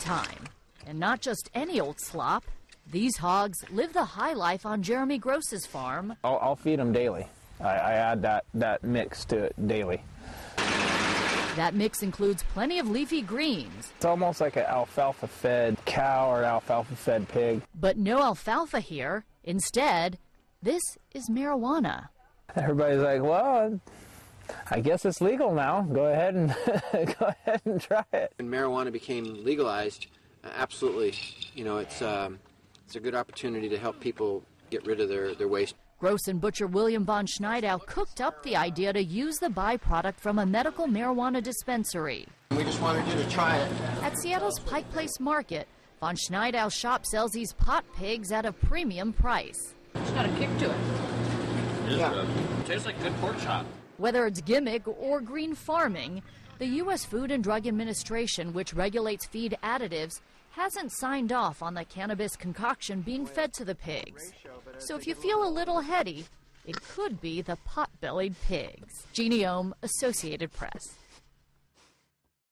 time. And not just any old slop. These hogs live the high life on Jeremy Gross's farm. I'll, I'll feed them daily. I, I add that, that mix to it daily. That mix includes plenty of leafy greens, It's almost like an alfalfa fed cow or alfalfa fed pig. but no alfalfa here. Instead, this is marijuana. Everybody's like, well, I guess it's legal now. Go ahead and go ahead and try it. When marijuana became legalized, uh, absolutely, you know, it's um, it's a good opportunity to help people get rid of their, their waste. Gross and butcher William von Schneidau cooked up the idea to use the byproduct from a medical marijuana dispensary. We just wanted you to try it. At Seattle's Pike Place Market, von Schneidau's shop sells these pot pigs at a premium price. It's got a kick to it. Yeah. Tastes like good pork chop. Whether it's gimmick or green farming, the U.S. Food and Drug Administration, which regulates feed additives, hasn't signed off on the cannabis concoction being fed to the pigs. So if you feel a little heady, it could be the pot bellied pigs. Jeannie Ohm, Associated Press.